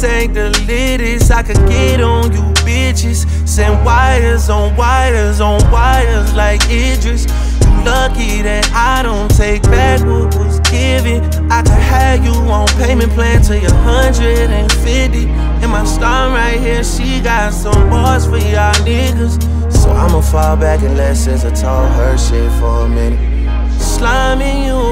this the latest. I could get on you bitches. Send wires on wires on wires like Idris. You lucky that I don't take back what was given. I could have you on payment plan till you're 150. And my star right here, she got some bars for y'all niggas. So I'ma fall back and let I taught her shit for a minute. Sliming you